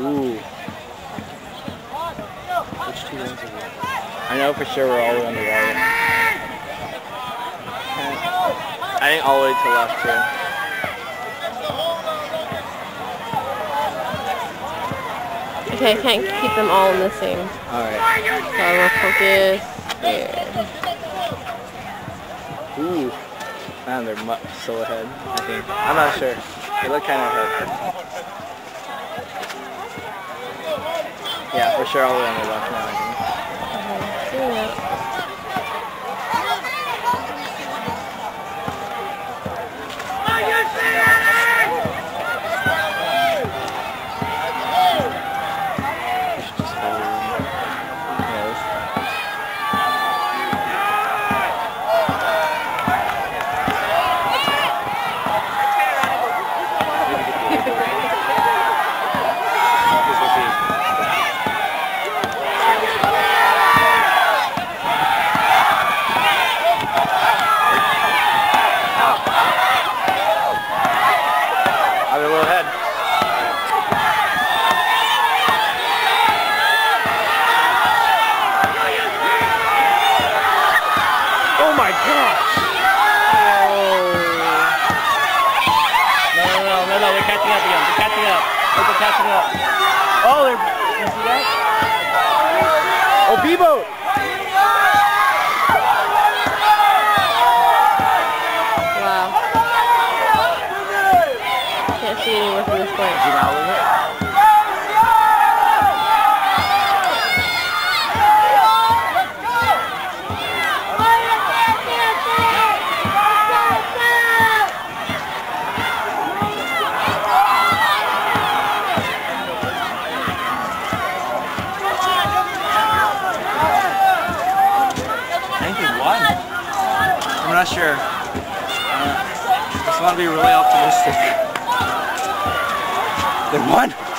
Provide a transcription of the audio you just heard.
Ooh. Which two lanes are we? I know for sure we're all the way on the right. I think all the way to the left too. Okay, I can't keep them all in the same. Alright. So I will focus here. Ooh. Man, they're mu so ahead, I think. I'm not sure. They look kind of ahead. Yeah, for sure all the way on the left now, I think. Okay, see that. We should just follow them. Yeah, let's- This will be- I'm a little ahead. Oh my gosh! Oh. No, no, no, no, no, they're catching up again. They're catching up. Look, they're catching up. Oh, they're. You see that? Oh, B-boat! Wow. Can't see anywhere from this point. Zoom out a little bit. I think they won. I'm not sure. Uh, I just want to be really optimistic. They won.